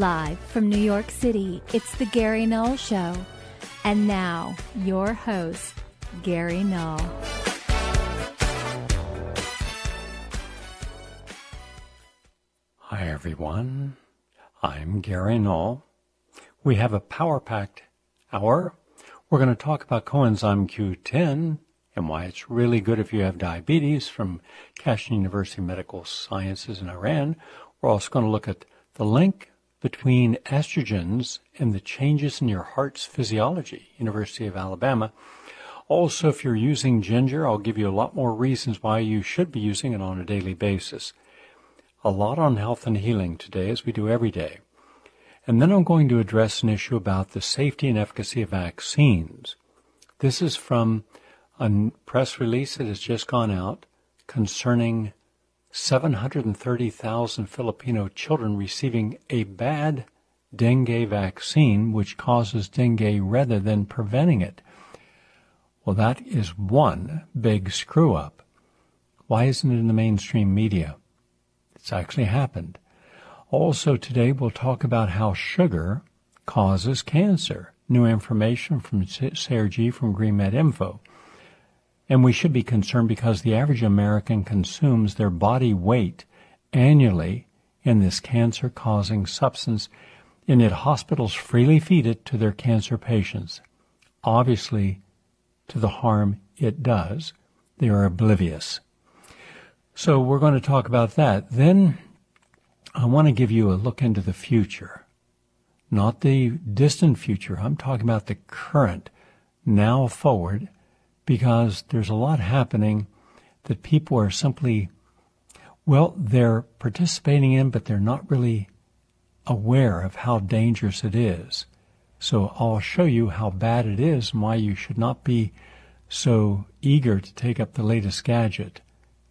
Live from New York City, it's The Gary Null Show. And now, your host, Gary Null. Hi, everyone. I'm Gary Null. We have a power packed hour. We're going to talk about coenzyme Q10 and why it's really good if you have diabetes from Kashan University Medical Sciences in Iran. We're also going to look at the link between estrogens and the changes in your heart's physiology, University of Alabama. Also, if you're using ginger, I'll give you a lot more reasons why you should be using it on a daily basis. A lot on health and healing today, as we do every day. And then I'm going to address an issue about the safety and efficacy of vaccines. This is from a press release that has just gone out concerning 730,000 Filipino children receiving a bad dengue vaccine, which causes dengue rather than preventing it. Well, that is one big screw up. Why isn't it in the mainstream media? It's actually happened. Also, today we'll talk about how sugar causes cancer. New information from G. from GreenMed Info. And we should be concerned because the average American consumes their body weight annually in this cancer causing substance, and yet hospitals freely feed it to their cancer patients. Obviously, to the harm it does, they are oblivious. So we're going to talk about that. Then I want to give you a look into the future, not the distant future. I'm talking about the current, now forward because there's a lot happening that people are simply, well, they're participating in, but they're not really aware of how dangerous it is. So I'll show you how bad it is and why you should not be so eager to take up the latest gadget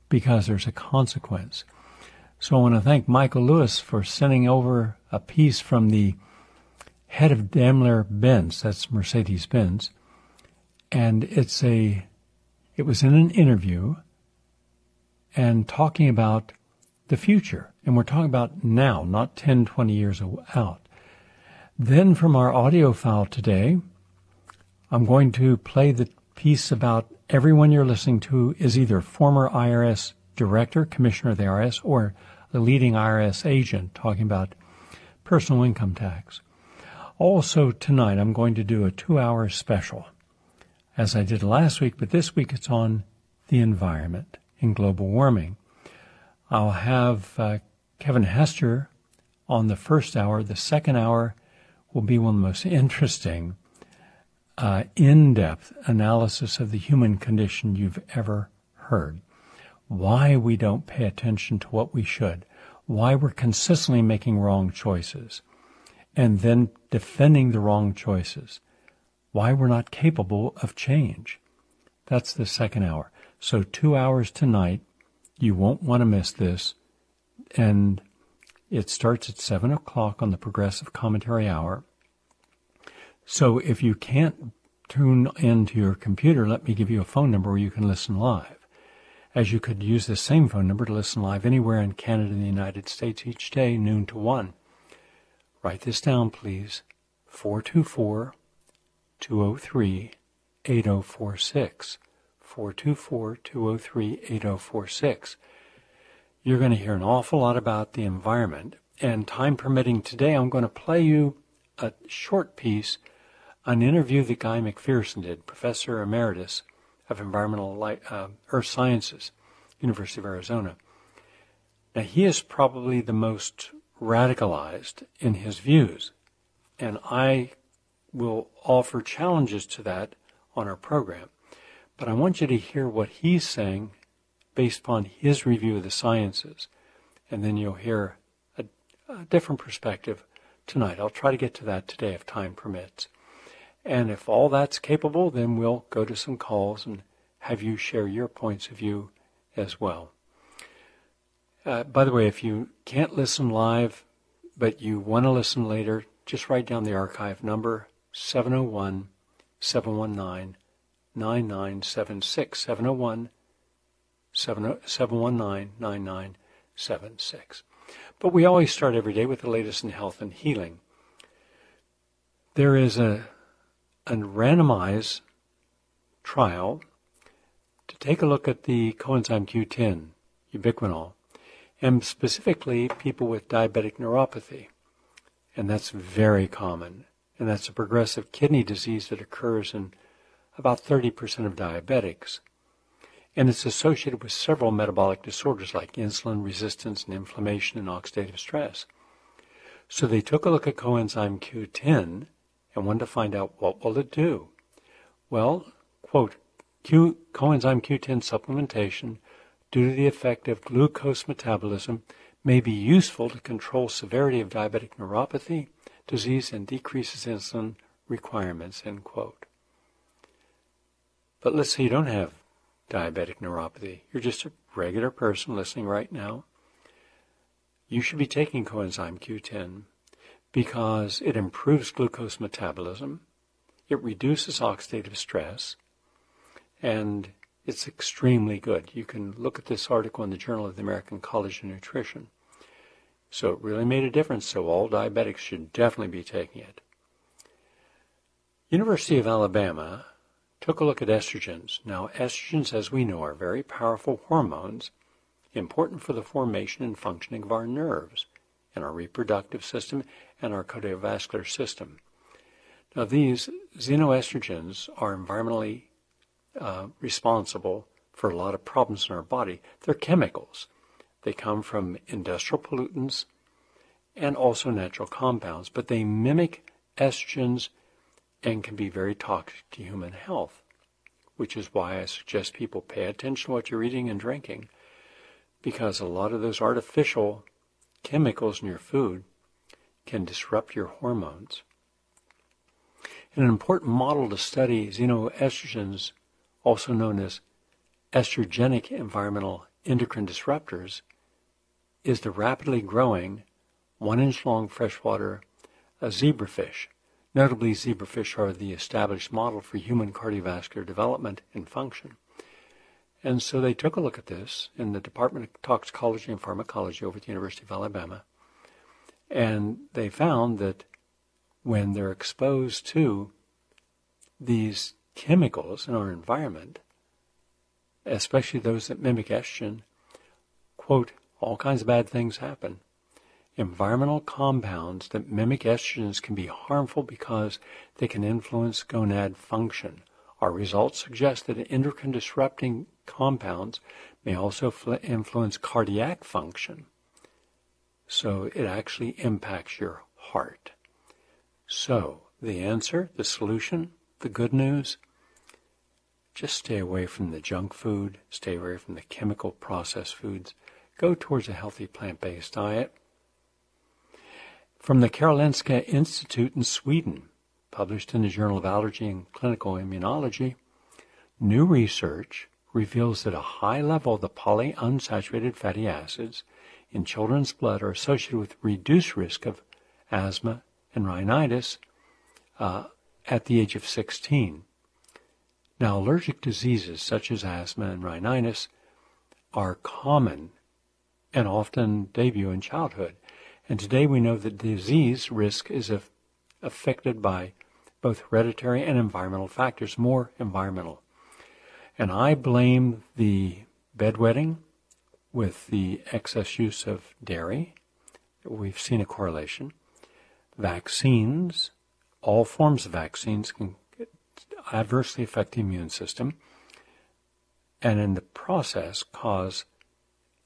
because there's a consequence. So I want to thank Michael Lewis for sending over a piece from the head of Daimler Benz, that's Mercedes Benz, and it's a it was in an interview and talking about the future. And we're talking about now not 10 20 years out. Then from our audio file today i'm going to play the piece about everyone you're listening to is either former irs director commissioner of the irs or the leading irs agent talking about personal income tax. Also tonight i'm going to do a two hour special as I did last week, but this week it's on the environment and global warming. I'll have uh, Kevin Hester on the first hour. The second hour will be one of the most interesting, uh, in depth analysis of the human condition you've ever heard. Why we don't pay attention to what we should, why we're consistently making wrong choices, and then defending the wrong choices why we're not capable of change. That's the second hour. So two hours tonight. You won't want to miss this. And it starts at seven o'clock on the progressive commentary hour. So if you can't tune into your computer, let me give you a phone number where you can listen live. As you could use the same phone number to listen live anywhere in Canada and the United States each day, noon to one. Write this down, please. 424 203 8046. 424 203 8046. You're going to hear an awful lot about the environment. And time permitting today, I'm going to play you a short piece, an interview that Guy McPherson did, Professor Emeritus of Environmental Light, uh, Earth Sciences, University of Arizona. Now, he is probably the most radicalized in his views. And I will offer challenges to that on our program. But I want you to hear what he's saying based upon his review of the sciences. And then you'll hear a, a different perspective tonight. I'll try to get to that today if time permits. And if all that's capable, then we'll go to some calls and have you share your points of view as well. Uh, by the way, if you can't listen live, but you want to listen later, just write down the archive number 701 719 9976. 701 719 9976. But we always start every day with the latest in health and healing. There is a, a randomized trial to take a look at the coenzyme Q10, ubiquinol, and specifically people with diabetic neuropathy. And that's very common. And that's a progressive kidney disease that occurs in about 30% of diabetics. And it's associated with several metabolic disorders like insulin resistance and inflammation and oxidative stress. So they took a look at coenzyme Q10 and wanted to find out what will it do. Well, quote, Q, coenzyme Q10 supplementation due to the effect of glucose metabolism may be useful to control severity of diabetic neuropathy disease and decreases insulin requirements, end quote. But let's say you don't have diabetic neuropathy. You're just a regular person listening right now. You should be taking coenzyme Q10 because it improves glucose metabolism, it reduces oxidative stress, and it's extremely good. You can look at this article in the Journal of the American College of Nutrition. So it really made a difference, so all diabetics should definitely be taking it. University of Alabama took a look at estrogens. Now, estrogens, as we know, are very powerful hormones important for the formation and functioning of our nerves and our reproductive system and our cardiovascular system. Now, these xenoestrogens are environmentally uh, responsible for a lot of problems in our body. They're chemicals. They come from industrial pollutants and also natural compounds, but they mimic estrogens and can be very toxic to human health, which is why I suggest people pay attention to what you're eating and drinking, because a lot of those artificial chemicals in your food can disrupt your hormones. And an important model to study xenoestrogens, also known as estrogenic environmental endocrine disruptors, is the rapidly growing one inch long freshwater zebrafish. Notably, zebrafish are the established model for human cardiovascular development and function. And so they took a look at this in the Department of Toxicology and Pharmacology over at the University of Alabama. And they found that when they're exposed to these chemicals in our environment, especially those that mimic estrogen, quote, all kinds of bad things happen. Environmental compounds that mimic estrogens can be harmful because they can influence gonad function. Our results suggest that endocrine disrupting compounds may also influence cardiac function. So it actually impacts your heart. So, the answer, the solution, the good news, just stay away from the junk food, stay away from the chemical processed foods, go towards a healthy plant based diet. From the Karolinska Institute in Sweden, published in the Journal of Allergy and Clinical Immunology, new research reveals that a high level of the polyunsaturated fatty acids in children's blood are associated with reduced risk of asthma and rhinitis uh, at the age of 16. Now, allergic diseases such as asthma and rhinitis are common and often debut in childhood. And today we know that disease risk is affected by both hereditary and environmental factors, more environmental. And I blame the bedwetting with the excess use of dairy. We've seen a correlation. Vaccines, all forms of vaccines can adversely affect the immune system and in the process cause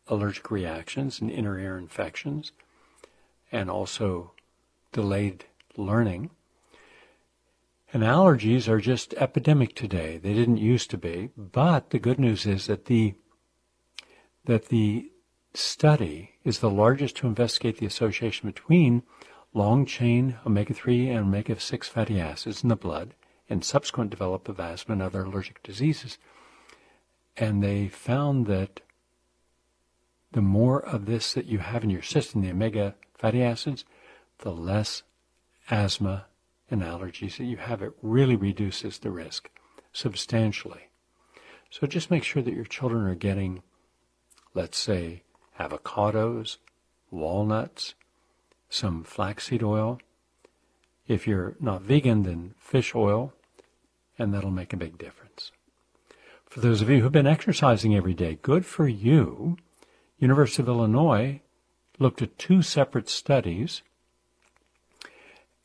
allergic reactions and inner ear infections, and also delayed learning. And allergies are just epidemic today. They didn't used to be, but the good news is that the that the study is the largest to investigate the association between long chain omega 3 and omega 6 fatty acids in the blood and subsequent development of asthma and other allergic diseases. And they found that the more of this that you have in your system, the omega fatty acids, the less asthma and allergies that you have. It really reduces the risk substantially. So just make sure that your children are getting, let's say, avocados, walnuts, some flaxseed oil. If you're not vegan, then fish oil, and that'll make a big difference. For those of you who've been exercising every day, good for you. University of Illinois looked at two separate studies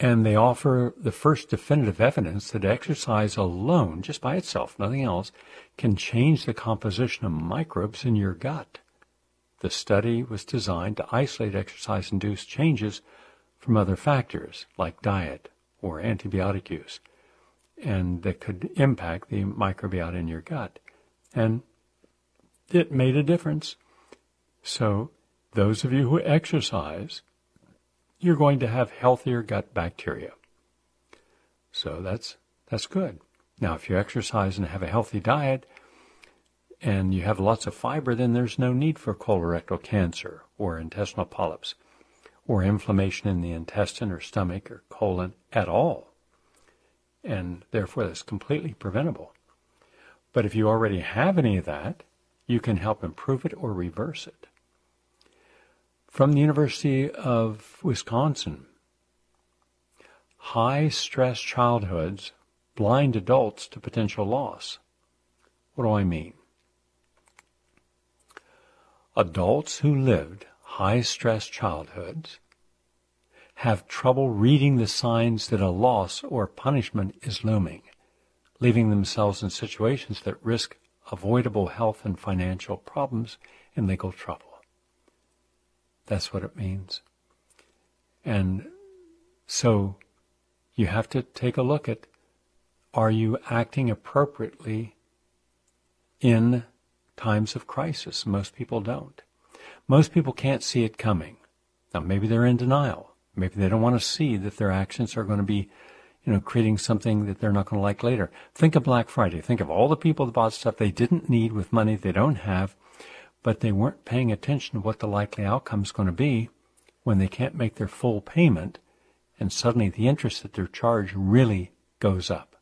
and they offer the first definitive evidence that exercise alone, just by itself, nothing else, can change the composition of microbes in your gut. The study was designed to isolate exercise induced changes from other factors like diet or antibiotic use, and that could impact the microbiota in your gut. And it made a difference. So, those of you who exercise, you're going to have healthier gut bacteria. So that's that's good. Now, if you exercise and have a healthy diet and you have lots of fiber, then there's no need for colorectal cancer or intestinal polyps or inflammation in the intestine or stomach or colon at all. And therefore, that's completely preventable. But if you already have any of that, you can help improve it or reverse it from the University of Wisconsin. High stress childhoods blind adults to potential loss. What do I mean? Adults who lived high stress childhoods have trouble reading the signs that a loss or punishment is looming, leaving themselves in situations that risk avoidable health and financial problems and legal trouble. That's what it means. And so you have to take a look at are you acting appropriately in times of crisis? Most people don't. Most people can't see it coming. Now, maybe they're in denial. Maybe they don't want to see that their actions are going to be, you know, creating something that they're not going to like later. Think of Black Friday. Think of all the people that bought stuff they didn't need with money they don't have but they weren't paying attention to what the likely outcome is going to be when they can't make their full payment and suddenly the interest that they're charged really goes up.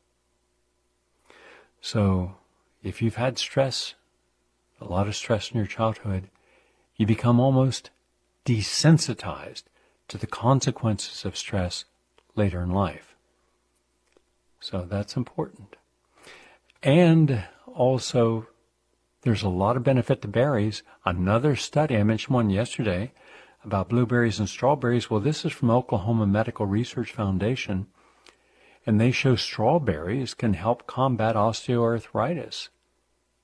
So if you've had stress, a lot of stress in your childhood, you become almost desensitized to the consequences of stress later in life. So that's important. And also there's a lot of benefit to berries. Another study, I mentioned one yesterday about blueberries and strawberries. Well, this is from Oklahoma Medical Research Foundation, and they show strawberries can help combat osteoarthritis.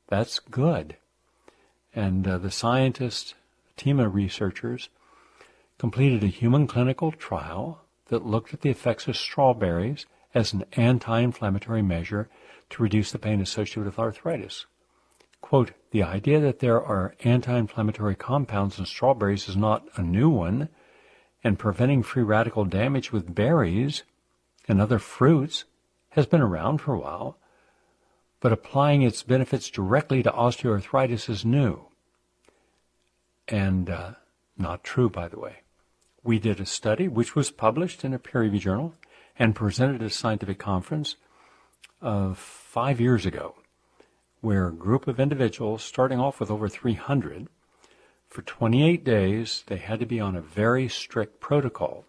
That's good. And uh, the scientists, team of researchers, completed a human clinical trial that looked at the effects of strawberries as an anti-inflammatory measure to reduce the pain associated with arthritis. Quote, the idea that there are anti-inflammatory compounds in strawberries is not a new one, and preventing free radical damage with berries and other fruits has been around for a while, but applying its benefits directly to osteoarthritis is new. And uh, not true, by the way. We did a study which was published in a peer reviewed journal and presented at a scientific conference of five years ago where a group of individuals, starting off with over 300, for 28 days, they had to be on a very strict protocol.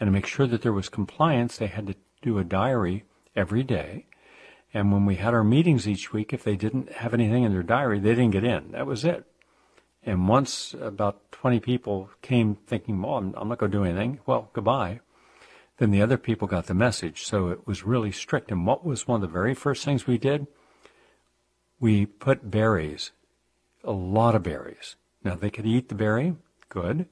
And to make sure that there was compliance, they had to do a diary every day. And when we had our meetings each week, if they didn't have anything in their diary, they didn't get in. That was it. And once about 20 people came thinking, well, I'm, I'm not going to do anything. Well, goodbye. Then the other people got the message. So it was really strict. And what was one of the very first things we did? We put berries, a lot of berries. Now they could eat the berry, good.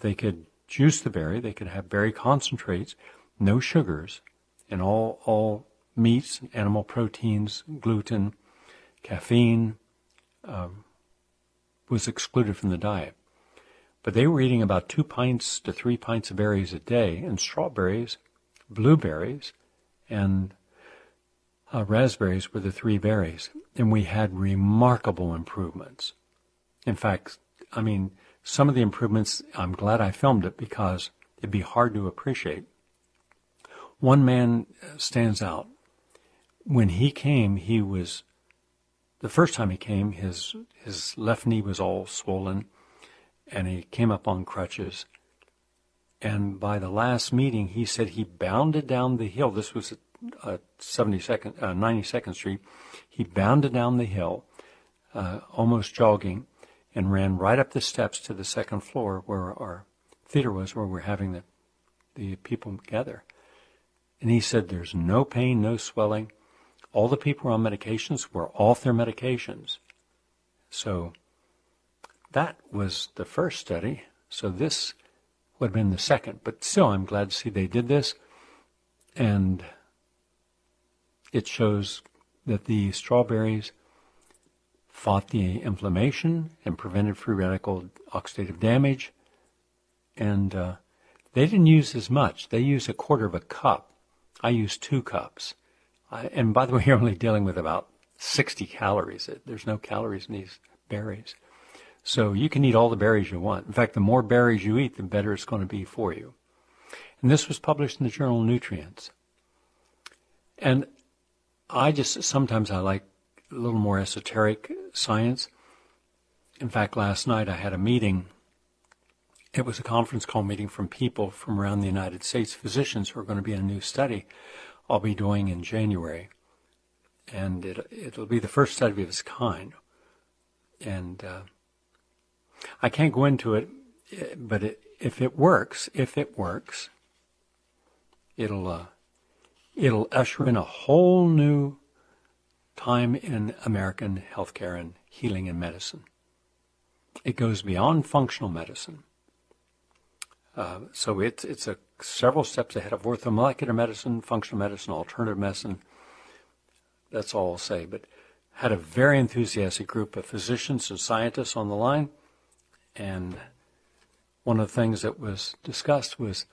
They could juice the berry. They could have berry concentrates, no sugars, and all all meats, animal proteins, gluten, caffeine um, was excluded from the diet. But they were eating about two pints to three pints of berries a day, and strawberries, blueberries, and uh, raspberries were the three berries, and we had remarkable improvements. In fact, I mean, some of the improvements, I'm glad I filmed it because it'd be hard to appreciate. One man stands out. When he came, he was, the first time he came, his, his left knee was all swollen, and he came up on crutches. And by the last meeting, he said he bounded down the hill. This was at 72nd, uh, 92nd Street. He bounded down the hill, uh, almost jogging, and ran right up the steps to the second floor where our theater was, where we're having the, the people gather. And he said there's no pain, no swelling. All the people on medications were off their medications. So that was the first study. So this would have been the second. But still, I'm glad to see they did this. And it shows that the strawberries fought the inflammation and prevented free radical oxidative damage. And uh, they didn't use as much. They used a quarter of a cup. I used two cups. I, and by the way, you're only dealing with about 60 calories. There's no calories in these berries. So you can eat all the berries you want. In fact, the more berries you eat, the better it's going to be for you. And this was published in the journal Nutrients. And I just, sometimes I like a little more esoteric science. In fact, last night I had a meeting. It was a conference call meeting from people from around the United States, physicians who are going to be in a new study I'll be doing in January. And it, it'll be the first study of its kind. And uh, I can't go into it, but it, if it works, if it works, it'll uh, it'll usher in a whole new time in American healthcare and healing and medicine. It goes beyond functional medicine. Uh, so it's it's a several steps ahead of orthomolecular medicine, functional medicine, alternative medicine. That's all I'll say. But had a very enthusiastic group of physicians and scientists on the line, and one of the things that was discussed was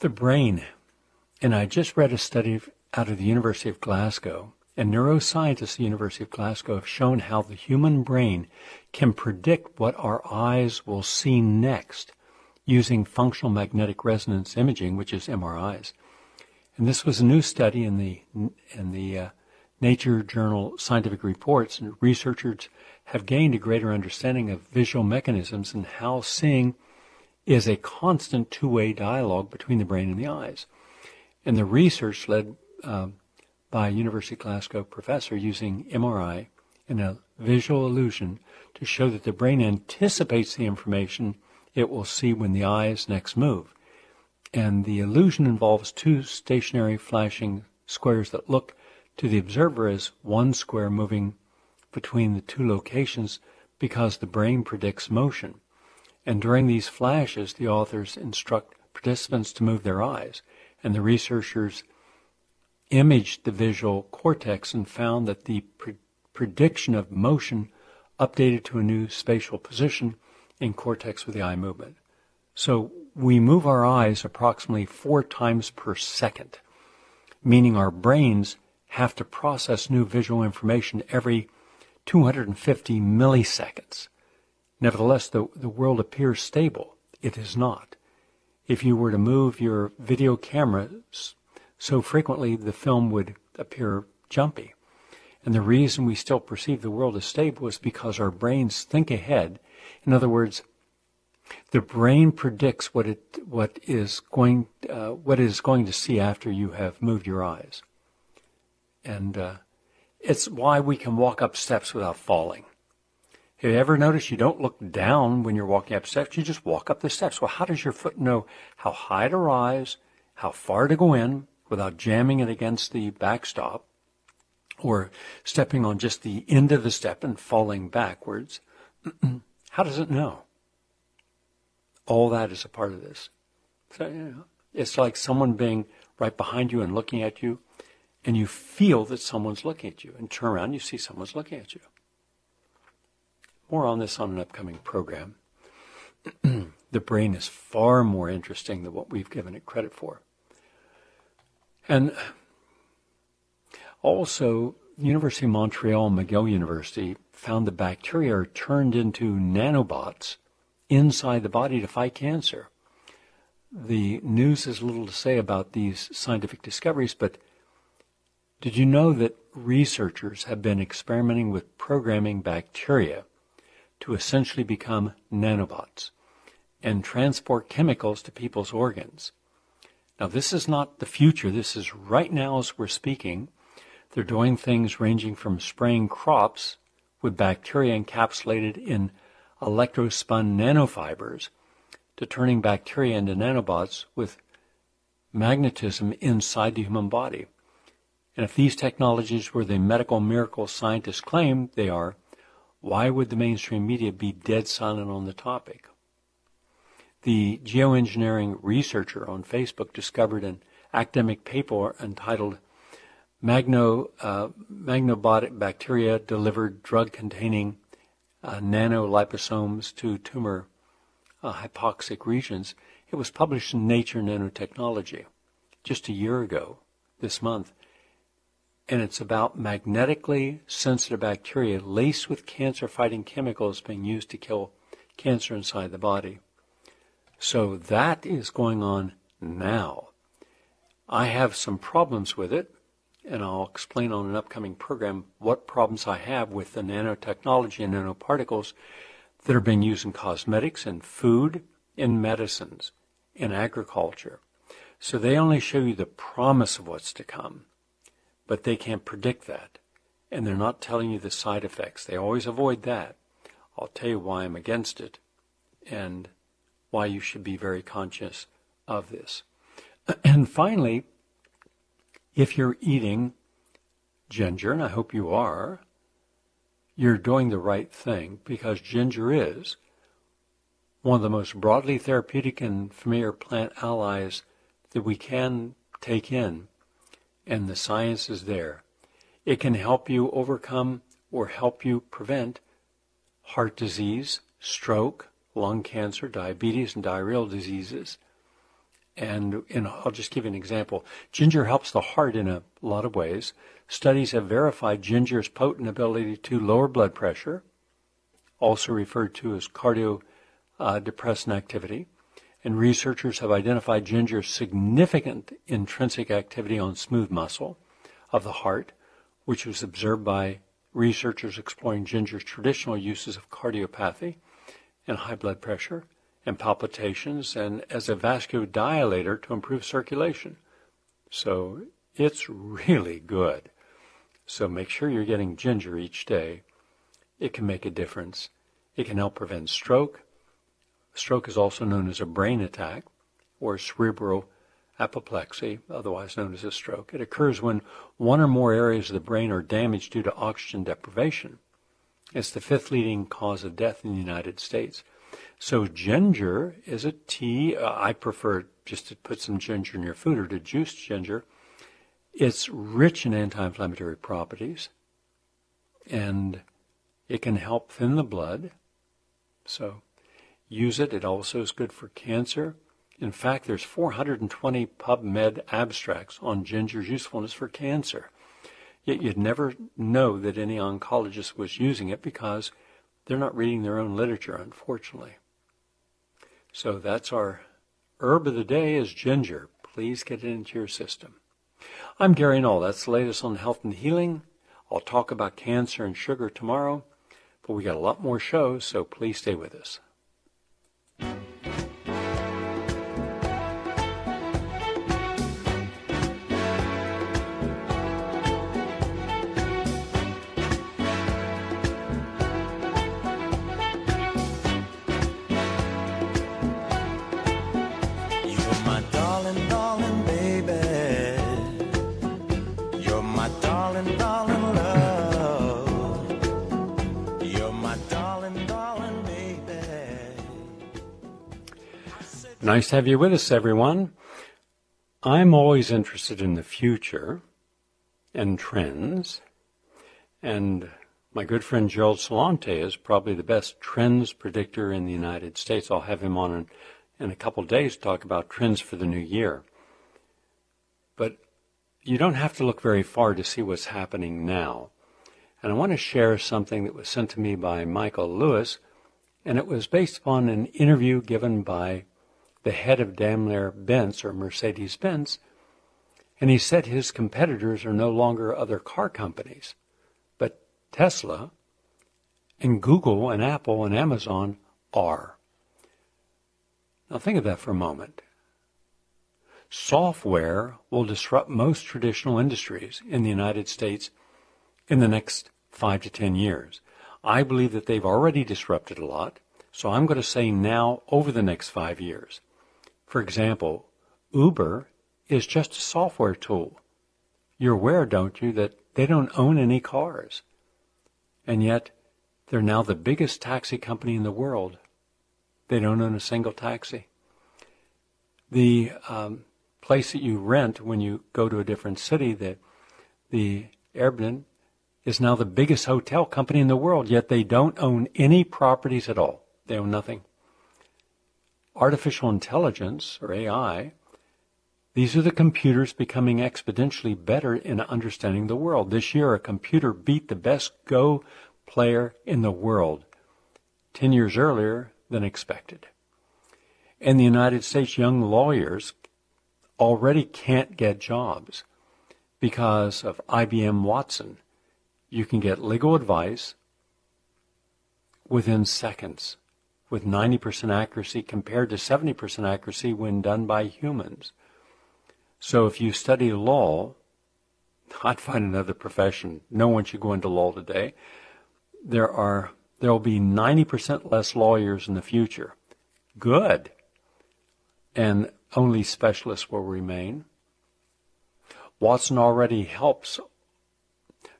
the brain. And I just read a study out of the University of Glasgow and neuroscientists at the University of Glasgow have shown how the human brain can predict what our eyes will see next using functional magnetic resonance imaging, which is MRIs. And this was a new study in the in the uh, Nature Journal Scientific Reports, and researchers have gained a greater understanding of visual mechanisms and how seeing is a constant two-way dialogue between the brain and the eyes. And the research led um, by a University of Glasgow professor using MRI and a visual illusion to show that the brain anticipates the information it will see when the eyes next move. And the illusion involves two stationary flashing squares that look to the observer as one square moving between the two locations because the brain predicts motion. And during these flashes, the authors instruct participants to move their eyes, and the researchers imaged the visual cortex and found that the pre- prediction of motion updated to a new spatial position in cortex with the eye movement. So we move our eyes approximately four times per second, meaning our brains have to process new visual information every 250 milliseconds. Nevertheless, the, the world appears stable. It is not. If you were to move your video camera so frequently the film would appear jumpy. And the reason we still perceive the world as stable is because our brains think ahead. In other words, the brain predicts what it what is going uh, what it is going to see after you have moved your eyes, and uh, it's why we can walk up steps without falling. Have you ever noticed you don't look down when you're walking up steps? You just walk up the steps. Well, how does your foot know how high to rise, how far to go in, without jamming it against the backstop or stepping on just the end of the step and falling backwards, how does it know? All that is a part of this. So, you know, it's like someone being right behind you and looking at you, and you feel that someone's looking at you, and turn around, you see someone's looking at you. More on this on an upcoming program. the brain is far more interesting than what we've given it credit for. And also, University of Montreal, McGill University found the bacteria are turned into nanobots inside the body to fight cancer. The news has little to say about these scientific discoveries, but did you know that researchers have been experimenting with programming bacteria to essentially become nanobots and transport chemicals to people's organs. Now, this is not the future. This is right now as we're speaking. They're doing things ranging from spraying crops with bacteria encapsulated in electrospun nanofibers to turning bacteria into nanobots with magnetism inside the human body. And if these technologies were the medical miracles scientists claim they are, why would the mainstream media be dead silent on the topic? The geoengineering researcher on Facebook discovered an academic paper entitled Magno, uh, Magnobiotic Bacteria Delivered Drug Containing uh, Nanoliposomes to Tumor uh, Hypoxic Regions. It was published in Nature Nanotechnology just a year ago this month and it's about magnetically sensitive bacteria laced with cancer fighting chemicals being used to kill cancer inside the body. So that is going on now. I have some problems with it, and I'll explain on an upcoming program what problems I have with the nanotechnology and nanoparticles that are being used in cosmetics and food, in medicines, in agriculture. So they only show you the promise of what's to come but they can't predict that. And they're not telling you the side effects. They always avoid that. I'll tell you why I'm against it and why you should be very conscious of this. And finally, if you're eating ginger, and I hope you are, you're doing the right thing because ginger is one of the most broadly therapeutic and familiar plant allies that we can take in and the science is there. It can help you overcome or help you prevent heart disease, stroke, lung cancer, diabetes, and diarrheal diseases. And, and I'll just give you an example. Ginger helps the heart in a lot of ways. Studies have verified ginger's potent ability to lower blood pressure, also referred to as cardio uh, depressant activity, and researchers have identified ginger's significant intrinsic activity on smooth muscle of the heart, which was observed by researchers exploring ginger's traditional uses of cardiopathy and high blood pressure and palpitations and as a vasodilator to improve circulation. So it's really good. So make sure you're getting ginger each day. It can make a difference. It can help prevent stroke, Stroke is also known as a brain attack or cerebral apoplexy, otherwise known as a stroke. It occurs when one or more areas of the brain are damaged due to oxygen deprivation. It's the fifth leading cause of death in the United States. So ginger is a tea. Uh, I prefer just to put some ginger in your food or to juice ginger. It's rich in anti-inflammatory properties, and it can help thin the blood. So use it. It also is good for cancer. In fact, there's 420 PubMed abstracts on ginger's usefulness for cancer. Yet you'd never know that any oncologist was using it because they're not reading their own literature, unfortunately. So that's our herb of the day is ginger. Please get it into your system. I'm Gary Null. That's the latest on health and healing. I'll talk about cancer and sugar tomorrow, but we got a lot more shows, so please stay with us. Nice to have you with us, everyone. I'm always interested in the future and trends, and my good friend Gerald Celente is probably the best trends predictor in the United States. I'll have him on in, in a couple days to talk about trends for the new year. But you don't have to look very far to see what's happening now. And I want to share something that was sent to me by Michael Lewis, and it was based upon an interview given by the head of Daimler Benz or Mercedes Benz, and he said his competitors are no longer other car companies, but Tesla And Google and Apple and Amazon are. Now think of that for a moment. Software will disrupt most traditional industries in the United States in the next five to ten years. I believe that they've already disrupted a lot, so I'm going to say now over the next five years. For example, Uber is just a software tool. You're aware, don't you, that they don't own any cars. And yet, they're now the biggest taxi company in the world. They don't own a single taxi. The um, place that you rent when you go to a different city, the, the Airbnb, is now the biggest hotel company in the world, yet they don't own any properties at all. They own nothing. Artificial intelligence, or AI, these are the computers becoming exponentially better in understanding the world. This year, a computer beat the best Go player in the world 10 years earlier than expected. In the United States, young lawyers already can't get jobs because of IBM Watson. You can get legal advice within seconds with 90% accuracy compared to 70% accuracy when done by humans. So if you study law, I'd find another profession. No one should go into law today. There are there will be 90% less lawyers in the future. Good. And only specialists will remain. Watson already helps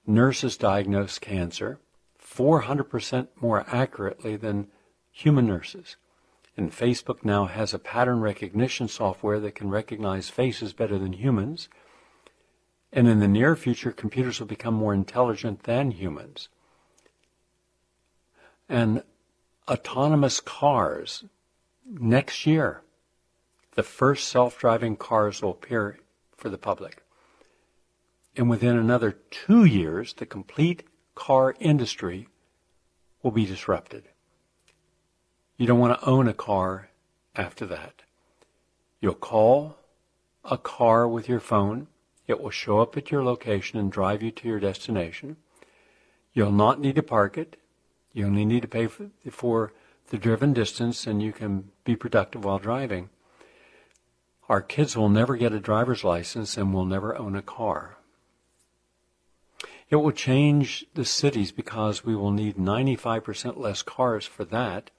nurses diagnose cancer 400% more accurately than human nurses. And Facebook now has a pattern recognition software that can recognize faces better than humans. And in the near future, computers will become more intelligent than humans. And autonomous cars, next year, the first self-driving cars will appear for the public. And within another two years, the complete car industry will be disrupted. You don't want to own a car after that. You'll call a car with your phone. It will show up at your location and drive you to your destination. You'll not need to park it. You only need to pay for, the driven distance and you can be productive while driving. Our kids will never get a driver's license and will never own a car. It will change the cities because we will need 95% less cars for that,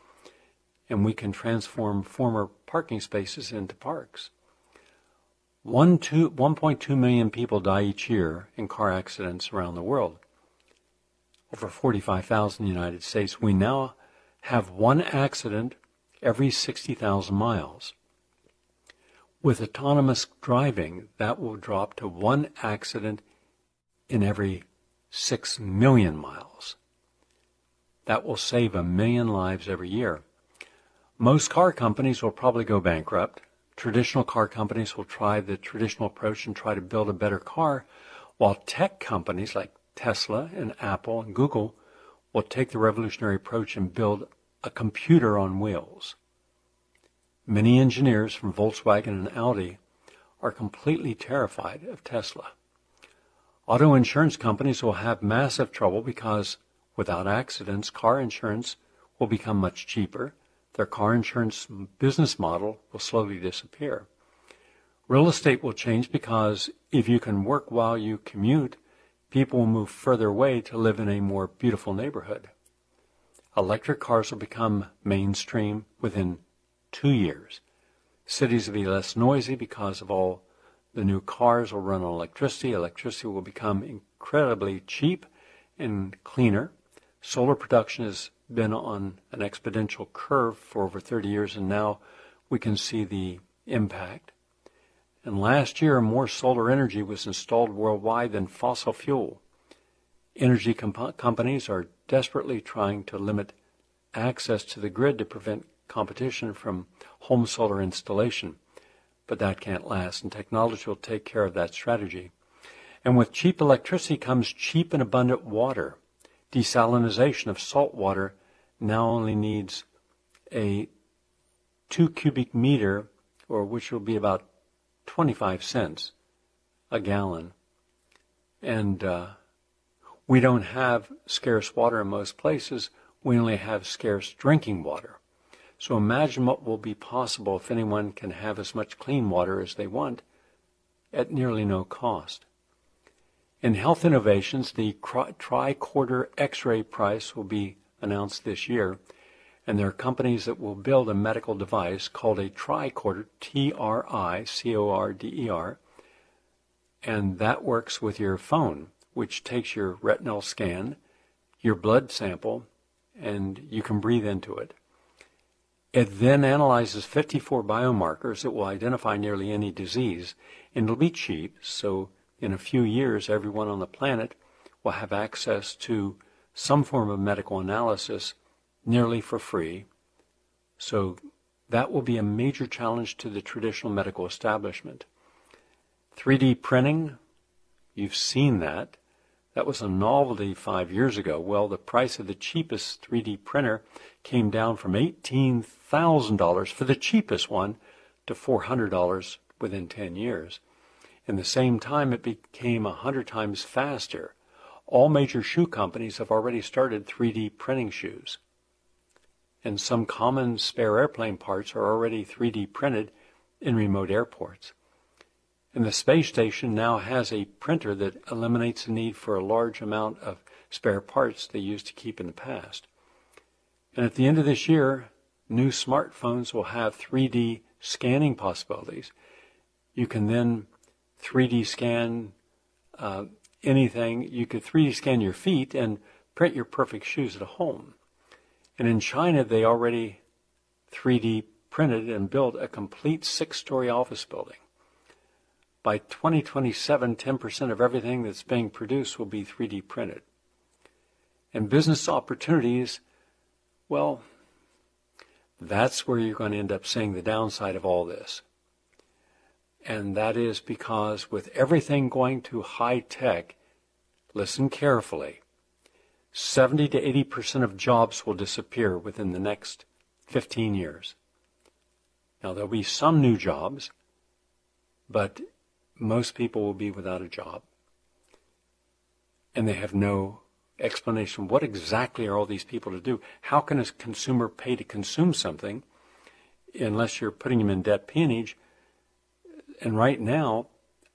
and we can transform former parking spaces into parks. 1.2 million people die each year in car accidents around the world. Over 45,000 in the United States. We now have one accident every 60,000 miles. With autonomous driving, that will drop to one accident in every six million miles. That will save a million lives every year. Most car companies will probably go bankrupt. Traditional car companies will try the traditional approach and try to build a better car, while tech companies like Tesla and Apple and Google will take the revolutionary approach and build a computer on wheels. Many engineers from Volkswagen and Audi are completely terrified of Tesla. Auto insurance companies will have massive trouble because without accidents, car insurance will become much cheaper. Their car insurance business model will slowly disappear. Real estate will change because if you can work while you commute, people will move further away to live in a more beautiful neighborhood. Electric cars will become mainstream within two years. Cities will be less noisy because of all the new cars will run on electricity. Electricity will become incredibly cheap and cleaner. Solar production has been on an exponential curve for over 30 years, and now we can see the impact. And last year, more solar energy was installed worldwide than fossil fuel. Energy comp- companies are desperately trying to limit access to the grid to prevent competition from home solar installation. But that can't last, and technology will take care of that strategy. And with cheap electricity comes cheap and abundant water. Desalination of salt water now only needs a two cubic meter, or which will be about 25 cents a gallon. And uh, we don't have scarce water in most places. we only have scarce drinking water. So imagine what will be possible if anyone can have as much clean water as they want at nearly no cost. In health innovations, the tricorder X-ray price will be announced this year, and there are companies that will build a medical device called a tricorder, T-R-I-C-O-R-D-E-R, and that works with your phone, which takes your retinal scan, your blood sample, and you can breathe into it. It then analyzes 54 biomarkers that will identify nearly any disease, and it'll be cheap, so in a few years, everyone on the planet will have access to some form of medical analysis nearly for free. So that will be a major challenge to the traditional medical establishment. 3D printing, you've seen that. That was a novelty five years ago. Well, the price of the cheapest 3D printer came down from $18,000 for the cheapest one to $400 within 10 years. In the same time, it became a hundred times faster. All major shoe companies have already started 3D printing shoes. And some common spare airplane parts are already 3D printed in remote airports. And the space station now has a printer that eliminates the need for a large amount of spare parts they used to keep in the past. And at the end of this year, new smartphones will have 3D scanning possibilities. You can then 3D scan uh, anything. You could 3D scan your feet and print your perfect shoes at home. And in China, they already 3D printed and built a complete six story office building. By 2027, 10% of everything that's being produced will be 3D printed. And business opportunities, well, that's where you're going to end up seeing the downside of all this. And that is because with everything going to high tech, listen carefully, 70 to 80% of jobs will disappear within the next 15 years. Now, there'll be some new jobs, but most people will be without a job. And they have no explanation. What exactly are all these people to do? How can a consumer pay to consume something unless you're putting them in debt peonage? And right now,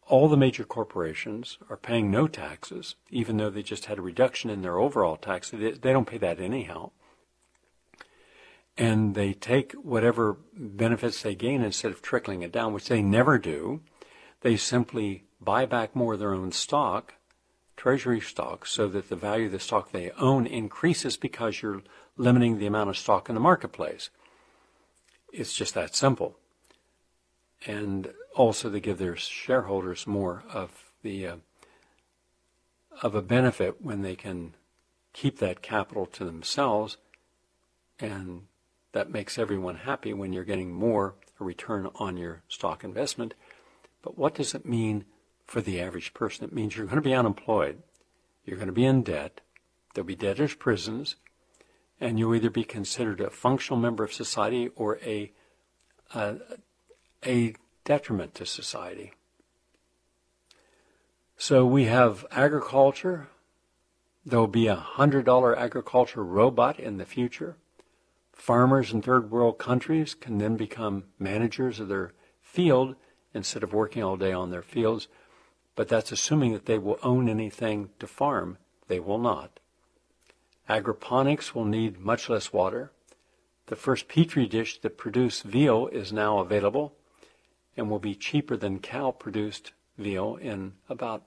all the major corporations are paying no taxes, even though they just had a reduction in their overall tax. They, they don't pay that anyhow. And they take whatever benefits they gain instead of trickling it down, which they never do they simply buy back more of their own stock, treasury stock, so that the value of the stock they own increases because you're limiting the amount of stock in the marketplace. It's just that simple. And also they give their shareholders more of the uh, of a benefit when they can keep that capital to themselves and that makes everyone happy when you're getting more a return on your stock investment but what does it mean for the average person? It means you're going to be unemployed, you're going to be in debt, there'll be debtors' prisons, and you'll either be considered a functional member of society or a, a, a detriment to society. So we have agriculture. There'll be a $100 agriculture robot in the future. Farmers in third world countries can then become managers of their field instead of working all day on their fields. But that's assuming that they will own anything to farm. They will not. Aeroponics will need much less water. The first petri dish that produced veal is now available and will be cheaper than cow produced veal in about,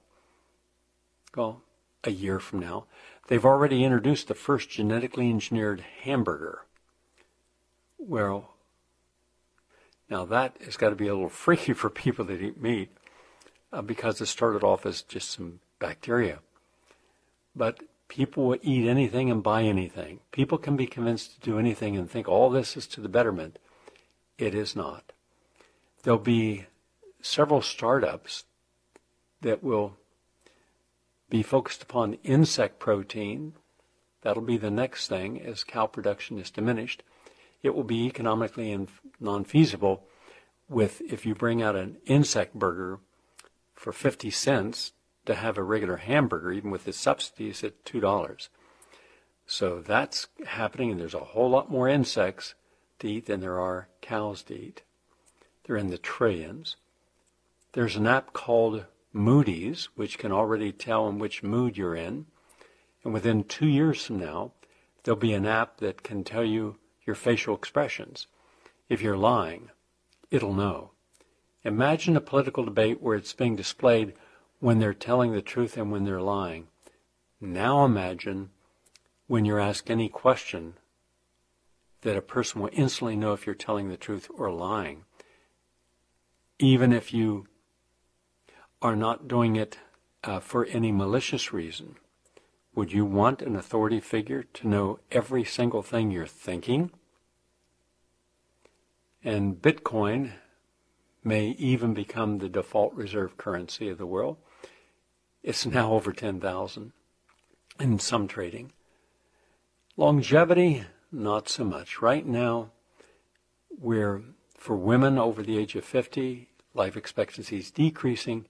well, a year from now. They've already introduced the first genetically engineered hamburger. Well, now that has got to be a little freaky for people that eat meat uh, because it started off as just some bacteria. But people will eat anything and buy anything. People can be convinced to do anything and think all this is to the betterment. It is not. There'll be several startups that will be focused upon insect protein. That'll be the next thing as cow production is diminished it will be economically non-feasible with if you bring out an insect burger for 50 cents to have a regular hamburger, even with the subsidies, at $2. So that's happening, and there's a whole lot more insects to eat than there are cows to eat. They're in the trillions. There's an app called Moodies, which can already tell in which mood you're in. And within two years from now, there'll be an app that can tell you your facial expressions. If you're lying, it'll know. Imagine a political debate where it's being displayed when they're telling the truth and when they're lying. Now imagine when you're asked any question that a person will instantly know if you're telling the truth or lying, even if you are not doing it uh, for any malicious reason. Would you want an authority figure to know every single thing you're thinking? And Bitcoin may even become the default reserve currency of the world. It's now over 10,000 in some trading. Longevity, not so much. Right now, we're, for women over the age of 50, life expectancy is decreasing.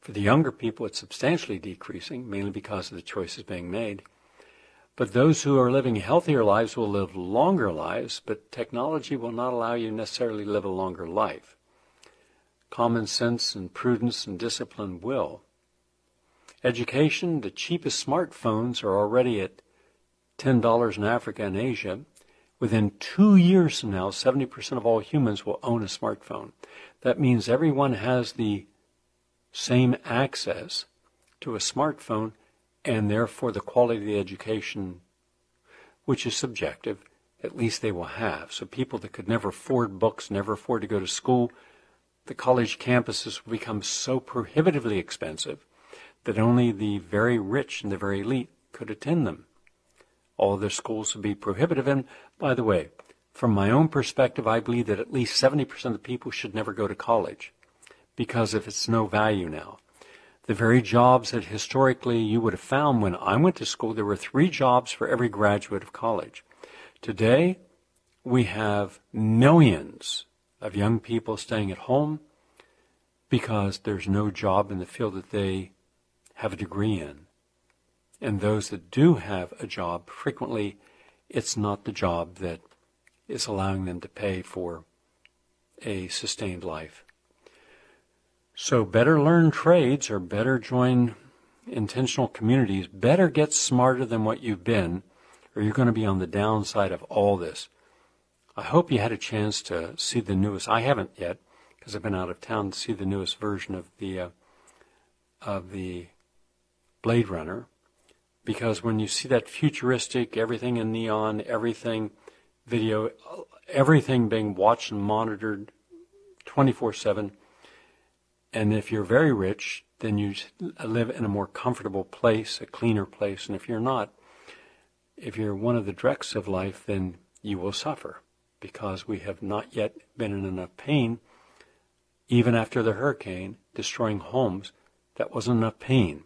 For the younger people, it's substantially decreasing, mainly because of the choices being made. But those who are living healthier lives will live longer lives, but technology will not allow you necessarily live a longer life. Common sense and prudence and discipline will. Education, the cheapest smartphones are already at $10 in Africa and Asia. Within two years from now, 70% of all humans will own a smartphone. That means everyone has the same access to a smartphone and therefore the quality of the education, which is subjective, at least they will have. So people that could never afford books, never afford to go to school, the college campuses will become so prohibitively expensive that only the very rich and the very elite could attend them. All other schools would be prohibitive. And by the way, from my own perspective, I believe that at least 70% of the people should never go to college because of its no value now the very jobs that historically you would have found when I went to school. There were three jobs for every graduate of college. Today, we have millions of young people staying at home because there's no job in the field that they have a degree in. And those that do have a job, frequently it's not the job that is allowing them to pay for a sustained life. So better learn trades or better join intentional communities, better get smarter than what you've been, or you're going to be on the downside of all this. I hope you had a chance to see the newest. I haven't yet because I've been out of town to see the newest version of the uh, of the Blade Runner. Because when you see that futuristic, everything in neon, everything video, everything being watched and monitored 24 7, and if you're very rich, then you live in a more comfortable place, a cleaner place. And if you're not, if you're one of the dregs of life, then you will suffer because we have not yet been in enough pain. Even after the hurricane destroying homes, that wasn't enough pain.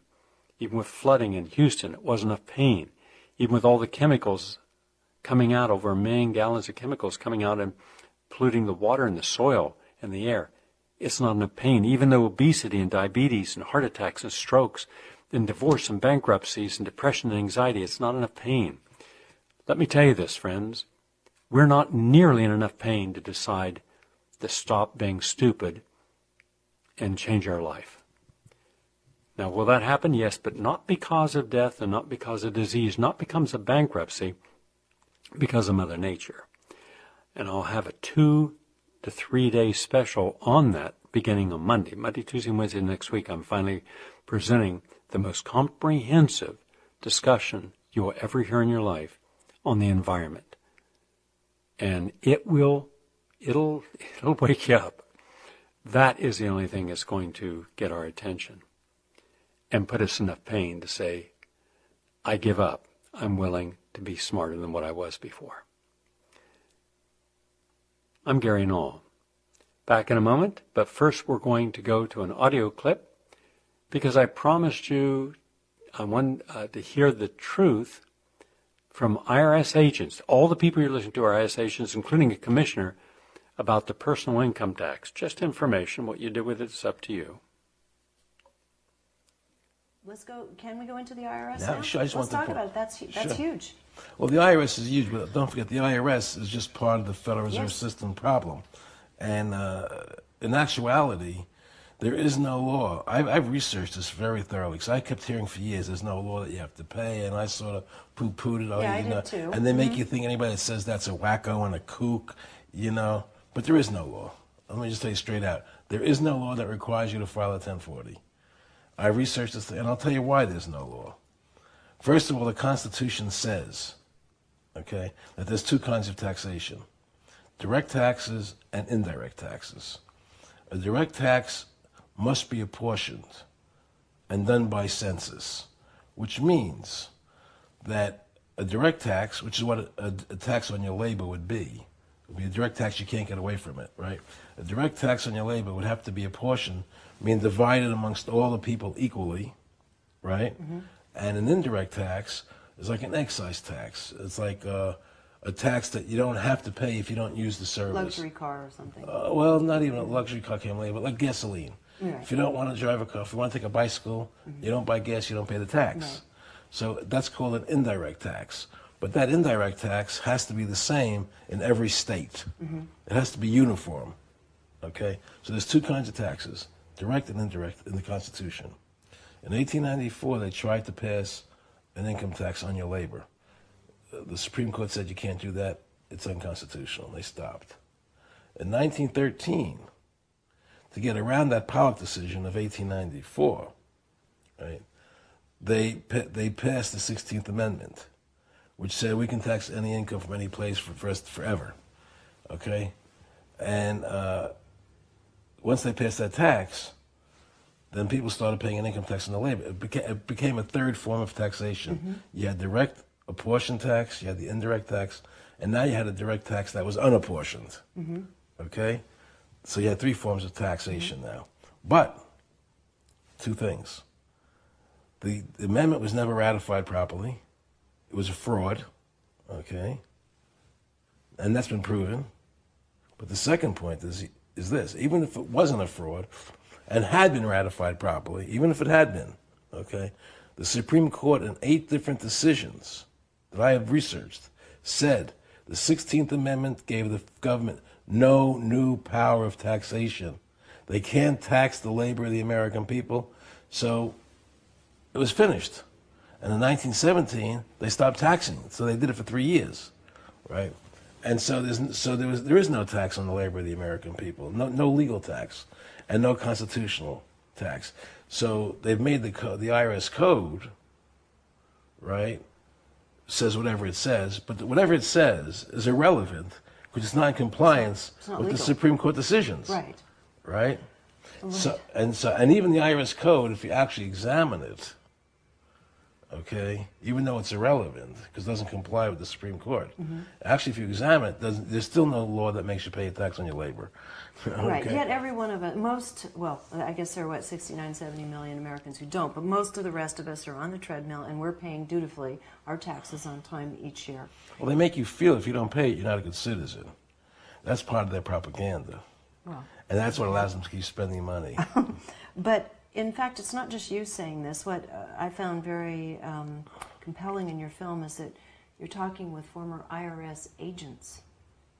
Even with flooding in Houston, it wasn't enough pain. Even with all the chemicals coming out, over a million gallons of chemicals coming out and polluting the water and the soil and the air, it's not enough pain. Even though obesity and diabetes and heart attacks and strokes and divorce and bankruptcies and depression and anxiety, it's not enough pain. Let me tell you this, friends. We're not nearly in enough pain to decide to stop being stupid and change our life. Now, will that happen? Yes, but not because of death and not because of disease, not because of bankruptcy, because of Mother Nature. And I'll have a two to three day special on that beginning on Monday. Monday, Tuesday, Wednesday next week, I'm finally presenting the most comprehensive discussion you will ever hear in your life on the environment. And it will, it'll, it'll wake you up. That is the only thing that's going to get our attention and put us enough pain to say, I give up. I'm willing to be smarter than what I was before. I'm Gary Null. Back in a moment, but first we're going to go to an audio clip because I promised you I want uh, to hear the truth from IRS agents. All the people you're listening to are IRS agents, including a commissioner, about the personal income tax. Just information. What you do with it is up to you. Let's go. Can we go into the IRS Yeah, now? sure, I just let's talk about it. That's that's Sure. huge. Well, the IRS is huge, but don't forget the IRS is just part of the Federal Reserve Yes. System problem. And uh, in actuality, there is no law. I've, I've researched this very thoroughly because I kept hearing for years there's no law that you have to pay, and I sort of poo-pooed it. Oh, Yeah, I did know, too. And they make Mm-hmm. you think anybody that says that's a wacko and a kook, you know. But there is no law. Let me just tell you straight out: there is no law that requires you to file a 1040. I researched this, and I'll tell you why there's no law. First of all, the Constitution says, okay, that there's two kinds of taxation direct taxes and indirect taxes. A direct tax must be apportioned and done by census, which means that a direct tax, which is what a, a, tax on your labor would be, would be a direct tax, you can't get away from it, right? A direct tax on your labor would have to be apportioned, meaning divided amongst all the people equally, right? And an indirect tax is like an excise tax. It's like uh, a tax that you don't have to pay if you don't use the service. Luxury car or something. Uh, well, not even a luxury car label, but like gasoline. Right. If you don't want to drive a car, if you want to take a bicycle, you don't buy gas, you don't pay the tax. Right. So that's called an indirect tax. But that indirect tax has to be the same in every state. It has to be uniform. Okay? So there's two kinds of taxes, direct and indirect, in the Constitution. In 1894, they tried to pass an income tax on your labor. Uh, The Supreme Court said you can't do that. It's unconstitutional. They stopped. In 1913, to get around that Pollock decision of 1894, right, they, they passed the 16th Amendment, which said we can tax any income from any place for forever. Okay? And uh, once they passed that tax, then people started paying an income tax on the labor. It became, it became a third form of taxation. Mm-hmm. You had direct apportioned tax, you had the indirect tax, and now you had a direct tax that was unapportioned. Mm-hmm. Okay? So you had three forms of taxation mm-hmm. now. But, two things. The, the amendment was never ratified properly. It was a fraud. Okay? And that's been proven. But the second point is, is this even if it wasn't a fraud and had been ratified properly, even if it had been, okay, the Supreme Court in eight different decisions that I have researched said the 16th Amendment gave the government no new power of taxation. They can't tax the labor of the American people. So it was finished. And in 1917, they stopped taxing. So they did it for three years, right? And so there's so there was there is no tax on the labor of the American people, no no legal tax, and no constitutional tax. So they've made the co- the IRS code, right? Says whatever it says, but whatever it says is irrelevant because it's not in compliance It's not with the. Supreme Court decisions Right. right? So and so and even the IRS code, if you actually examine it, okay, even though it's irrelevant because it doesn't comply with the Supreme Court, Mm-hmm. actually, if you examine it, doesn't, there's still no law that makes you pay a tax on your labor. Right. Yet every one of us, most, well, I guess there are what, 69, 70 million Americans who don't, but most of the rest of us are on the treadmill and we're paying dutifully our taxes on time each year. Well, they make you feel if you don't pay it, you're not a good citizen. That's part of their propaganda, Well, and that's what allows them to keep spending money. But in fact, it's not just you saying this. What uh, I found very um, compelling in your film is that you're talking with former IRS agents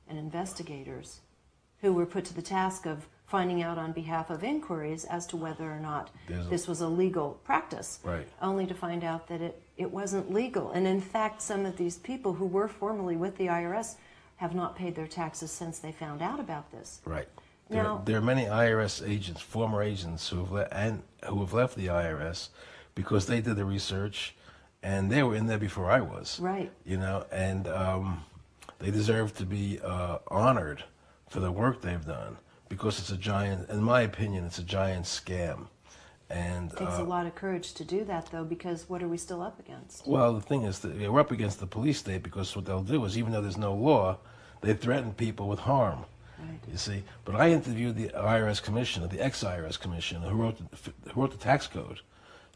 and investigators who were put to the task of finding out on behalf of inquiries as to whether or not There's this was a legal practice. Right. Only to find out that it, it wasn't legal. And in fact, some of these people who were formerly with the IRS have not paid their taxes since they found out about this. Right. There, Now- there are many IRS agents, former agents, who have le- and who have left the IRS because they did the research, and they were in there before I was. Right. You know, and um, they deserve to be uh, honored for the work they've done because it's a giant. In my opinion, it's a giant scam. And It takes uh, a lot of courage to do that, though, because what are we still up against? well, the thing is, that we're up against the police state because what they'll do is, even though there's no law, they threaten people with harm. You see, but I interviewed the IRS commissioner, the ex-IRS commissioner, who wrote the, who wrote the tax code.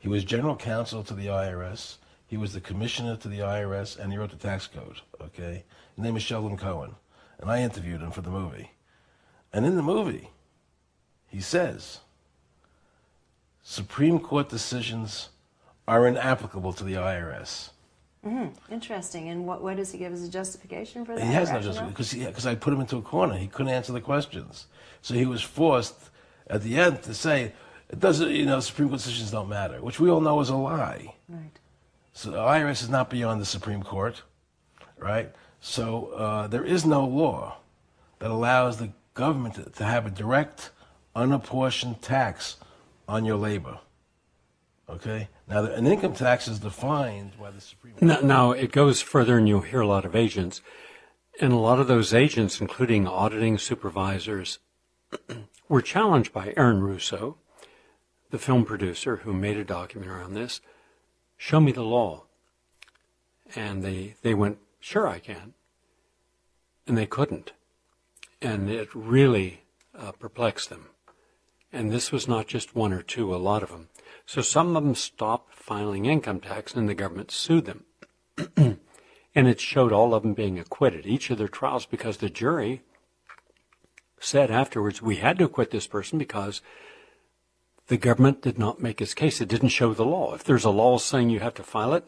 He was general counsel to the IRS. He was the commissioner to the IRS, and he wrote the tax code. Okay, his name is Sheldon Cohen, and I interviewed him for the movie. And in the movie, he says, Supreme Court decisions are inapplicable to the IRS. Interesting. And what, what does he give as a justification for that? He has no justification because because I put him into a corner. He couldn't answer the questions, so he was forced at the end to say it doesn't. You know, Supreme Court decisions don't matter, which we all know is a lie. Right. So the IRS is not beyond the Supreme Court, right? So uh, there is no law that allows the government to, to have a direct, unapportioned tax on your labor. Okay. Now, an income tax is defined by the Supreme Court. Now, now, it goes further, and you'll hear a lot of agents. And a lot of those agents, including auditing supervisors, were challenged by Aaron Russo, the film producer who made a documentary on this. Show me the law. And they, they went, sure, I can. And they couldn't. And it really uh, perplexed them. And this was not just one or two, a lot of them. So some of them stopped filing income tax and the government sued them. and it showed all of them being acquitted, each of their trials, because the jury said afterwards, we had to acquit this person because the government did not make its case. It didn't show the law. If there's a law saying you have to file it,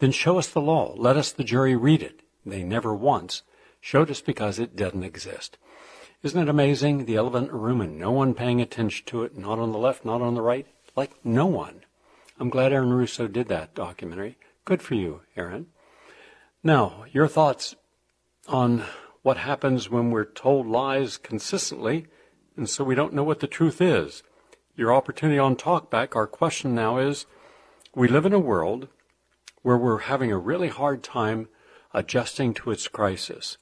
then show us the law. Let us, the jury, read it. They never once showed us because it doesn't exist. Isn't it amazing? The elephant room and no one paying attention to it, not on the left, not on the right, like no one. I'm glad Aaron Russo did that documentary. Good for you, Aaron. Now, your thoughts on what happens when we're told lies consistently, and so we don't know what the truth is. Your opportunity on Talkback, our question now is, we live in a world where we're having a really hard time adjusting to its crisis.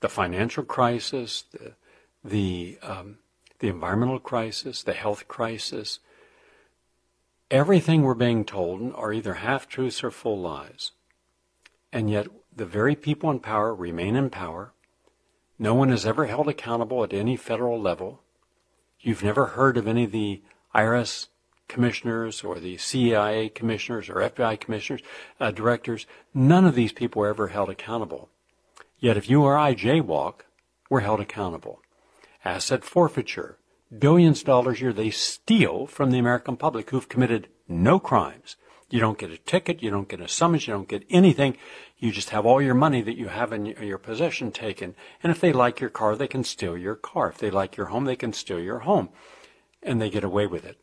The financial crisis, the, the, um, the environmental crisis, the health crisis. Everything we're being told are either half truths or full lies. And yet, the very people in power remain in power. No one is ever held accountable at any federal level. You've never heard of any of the IRS commissioners or the CIA commissioners or FBI commissioners, uh, directors. None of these people were ever held accountable. Yet if you or I jaywalk, we're held accountable. Asset forfeiture. Billions of dollars a year they steal from the American public who've committed no crimes. You don't get a ticket, you don't get a summons, you don't get anything. You just have all your money that you have in your possession taken. And if they like your car, they can steal your car. If they like your home, they can steal your home. And they get away with it.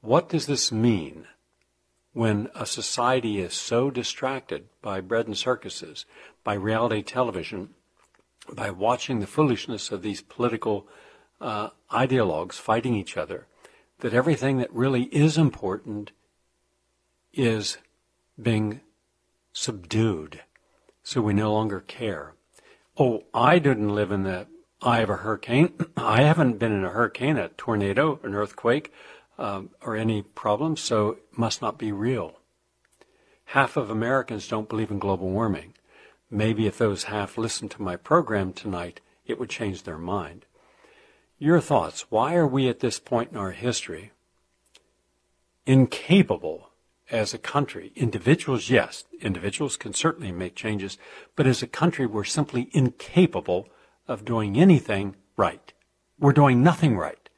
What does this mean when a society is so distracted by bread and circuses, by reality television, by watching the foolishness of these political uh, ideologues fighting each other, that everything that really is important is being subdued, so we no longer care. Oh, I didn't live in the eye of a hurricane. I haven't been in a hurricane, a tornado, an earthquake, um, or any problem, so it must not be real. Half of Americans don't believe in global warming. Maybe if those half listened to my program tonight, it would change their mind. Your thoughts. Why are we at this point in our history incapable as a country? Individuals, yes, individuals can certainly make changes, but as a country, we're simply incapable of doing anything right. We're doing nothing right.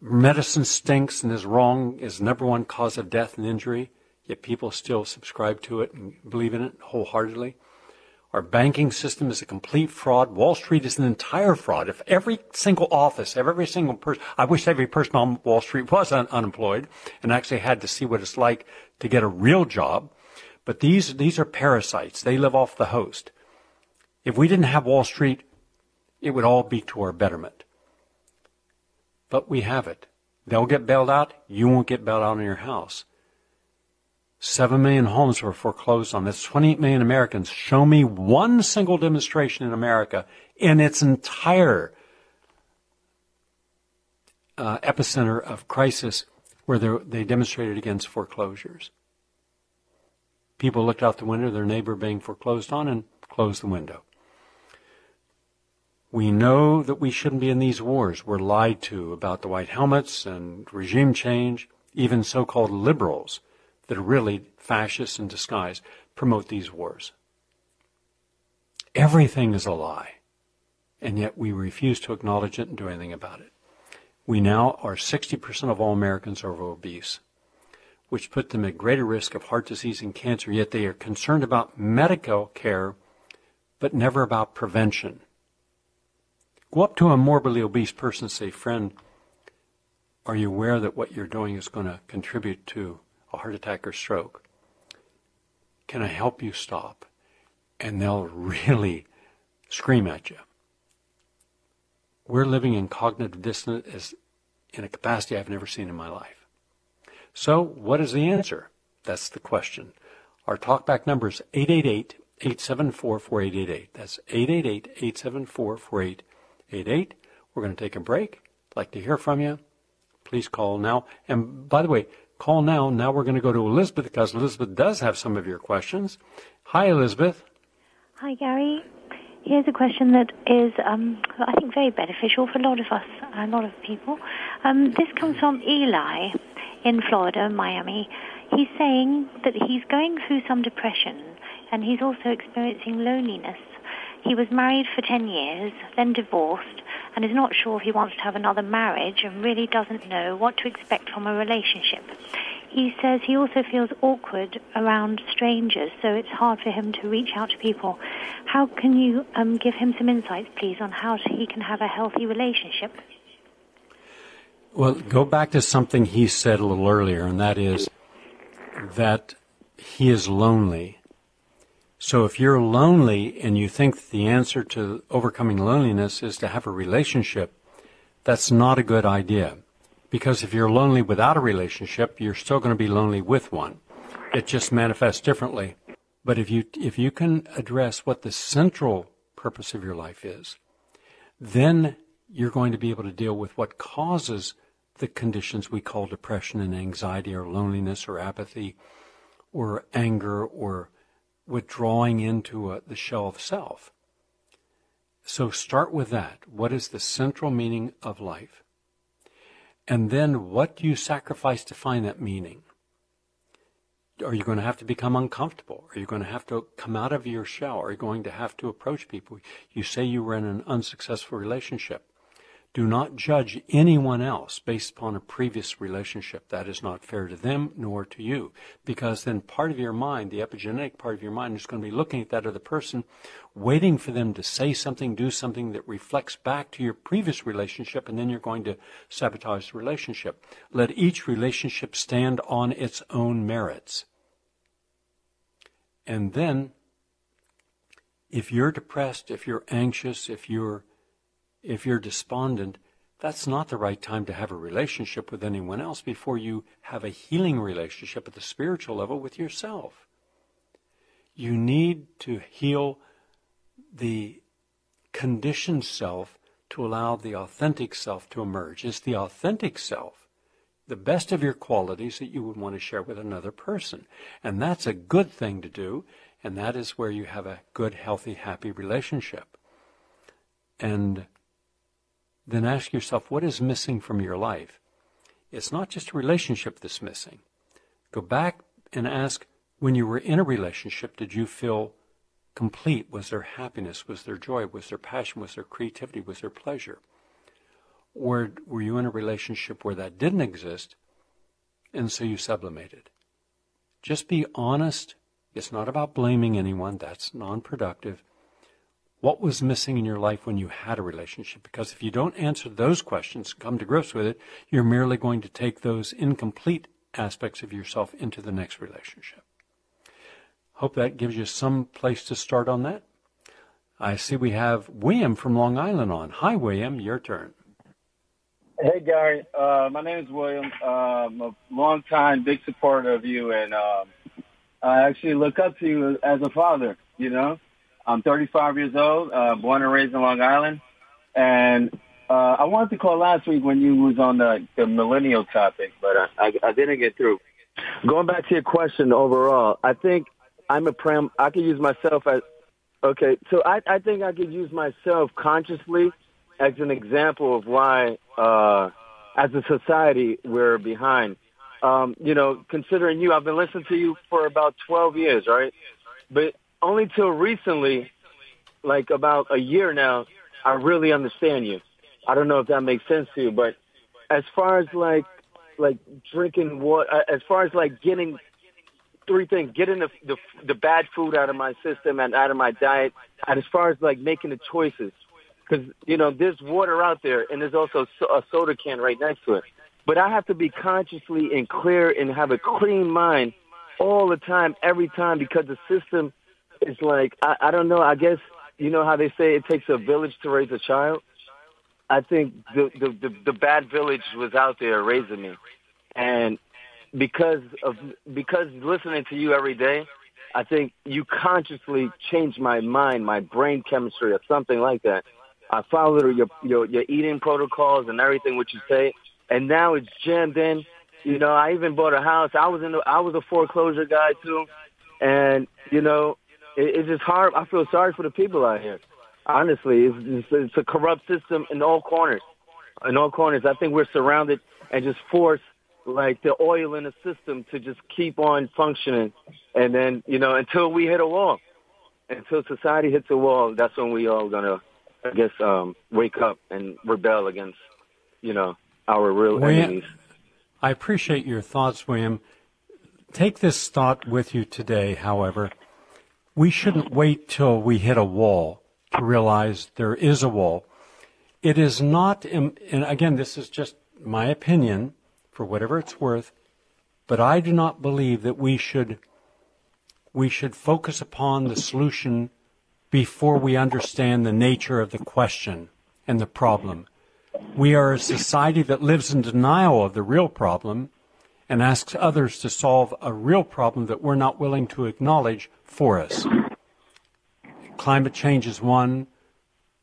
Medicine stinks and is wrong, is number one cause of death and injury, yet people still subscribe to it and believe in it wholeheartedly. Our banking system is a complete fraud. Wall Street is an entire fraud. If every single office, if every single person, I wish every person on Wall Street was un- unemployed and actually had to see what it's like to get a real job. But these, these are parasites. They live off the host. If we didn't have Wall Street, it would all be to our betterment. But we have it. They'll get bailed out. You won't get bailed out in your house. Seven million homes were foreclosed on. That's 28 million Americans. Show me one single demonstration in America in its entire uh, epicenter of crisis where they demonstrated against foreclosures. People looked out the window, their neighbor being foreclosed on, and closed the window. We know that we shouldn't be in these wars. We're lied to about the white helmets and regime change. Even so-called liberals that are really fascists in disguise promote these wars. Everything is a lie. And yet we refuse to acknowledge it and do anything about it. We now are 60% of all Americans are obese. which put them at greater risk of heart disease and cancer, yet they are concerned about medical care, but never about prevention. Go up to a morbidly obese person and say, Friend, are you aware that what you're doing is going to contribute to a heart attack or stroke? Can I help you stop? And they'll really scream at you. We're living in cognitive dissonance as in a capacity I've never seen in my life. So, what is the answer? That's the question. Our talkback number is 888 874 4888. That's 888 874 4888. We're going to take a break. I'd like to hear from you. Please call now. And by the way, call now. Now we're going to go to Elizabeth because Elizabeth does have some of your questions. Hi, Elizabeth. Hi, Gary. Here's a question that is, um, I think, very beneficial for a lot of us, a lot of people. Um, this comes from Eli in Florida, Miami. He's saying that he's going through some depression and he's also experiencing loneliness. He was married for 10 years, then divorced, and is not sure if he wants to have another marriage and really doesn't know what to expect from a relationship. He says he also feels awkward around strangers, so it's hard for him to reach out to people. How can you um, give him some insights, please, on how he can have a healthy relationship? Well, go back to something he said a little earlier, and that is that he is lonely. So if you're lonely and you think the answer to overcoming loneliness is to have a relationship, that's not a good idea. Because if you're lonely without a relationship, you're still going to be lonely with one. It just manifests differently. But if you, if you can address what the central purpose of your life is, then you're going to be able to deal with what causes the conditions we call depression and anxiety or loneliness or apathy or anger or withdrawing into a, the shell of self. So start with that. What is the central meaning of life? And then what do you sacrifice to find that meaning? Are you going to have to become uncomfortable? Are you going to have to come out of your shell? Are you going to have to approach people? You say you were in an unsuccessful relationship. Do not judge anyone else based upon a previous relationship. That is not fair to them nor to you. Because then part of your mind, the epigenetic part of your mind, is going to be looking at that other person, waiting for them to say something, do something that reflects back to your previous relationship, and then you're going to sabotage the relationship. Let each relationship stand on its own merits. And then, if you're depressed, if you're anxious, if you're if you're despondent, that's not the right time to have a relationship with anyone else before you have a healing relationship at the spiritual level with yourself. You need to heal the conditioned self to allow the authentic self to emerge. It's the authentic self, the best of your qualities that you would want to share with another person. And that's a good thing to do, and that is where you have a good, healthy, happy relationship. And then ask yourself what is missing from your life. It's not just a relationship that's missing. Go back and ask when you were in a relationship, did you feel complete? Was there happiness? Was there joy? Was there passion? Was there creativity? Was there pleasure? Or were you in a relationship where that didn't exist and so you sublimated? Just be honest. It's not about blaming anyone, that's non productive what was missing in your life when you had a relationship? Because if you don't answer those questions, come to grips with it, you're merely going to take those incomplete aspects of yourself into the next relationship. Hope that gives you some place to start on that. I see we have William from Long Island on. Hi, William, your turn. Hey, Gary. Uh, my name is William. Uh, I'm a long-time big supporter of you, and um, I actually look up to you as a father, you know? I'm 35 years old, uh, born and raised in Long Island, and uh, I wanted to call last week when you was on the, the millennial topic, but I, I, I didn't get through. Going back to your question overall, I think I'm a pram. I could use myself as okay. So I, I think I could use myself consciously as an example of why, uh, as a society, we're behind. Um, you know, considering you, I've been listening to you for about 12 years, right? But only till recently, like about a year now, I really understand you. I don't know if that makes sense to you, but as far as like like drinking water. uh, As far as like getting three things: getting the, the the bad food out of my system and out of my diet, and as far as like making the choices, because you know there's water out there, and there's also a soda can right next to it. But I have to be consciously and clear and have a clean mind all the time, every time, because the system is like I, I don't know. I guess you know how they say it takes a village to raise a child. I think the the the, the bad village was out there raising me, and because of because listening to you every day, I think you consciously changed my mind, my brain chemistry, or something like that. I followed your your your eating protocols and everything what you say, and now it's jammed in. You know, I even bought a house. I was in the I was a foreclosure guy too, and you know, it, it's just hard. I feel sorry for the people out here. Honestly, it's, it's, it's a corrupt system in all corners. In all corners, I think we're surrounded and just forced like the oil in the system to just keep on functioning, and then you know until we hit a wall, until society hits a wall, that's when we all gonna, I guess, um, wake up and rebel against, you know, our real Well, yeah. enemies. I appreciate your thoughts, William. Take this thought with you today, however. We shouldn't wait till we hit a wall to realize there is a wall. It is not, and again, this is just my opinion for whatever it's worth, but I do not believe that we should, we should focus upon the solution before we understand the nature of the question and the problem. We are a society that lives in denial of the real problem and asks others to solve a real problem that we're not willing to acknowledge for us. Climate change is one,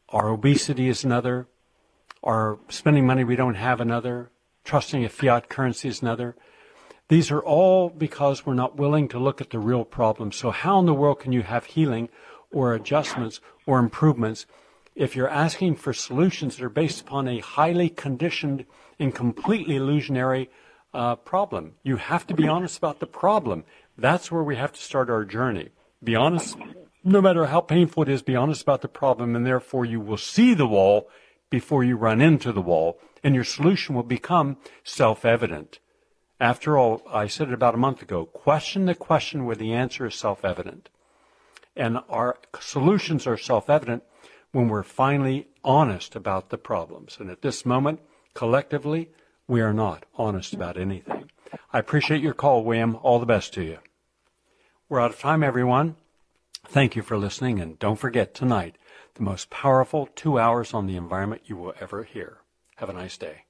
our obesity is another, our spending money we don't have another, trusting a fiat currency is another. These are all because we're not willing to look at the real problem. So how in the world can you have healing or adjustments or improvements if you're asking for solutions that are based upon a highly conditioned and completely illusionary uh, problem? You have to be honest about the problem. That's where we have to start our journey. Be honest, no matter how painful it is, be honest about the problem, and therefore you will see the wall before you run into the wall, and your solution will become self-evident. After all, I said it about a month ago, question the question where the answer is self-evident. And our solutions are self-evident when we're finally honest about the problems. And at this moment, collectively, we are not honest about anything. I appreciate your call, William. All the best to you. We're out of time, everyone. Thank you for listening, and don't forget tonight, the most powerful two hours on the environment you will ever hear. Have a nice day.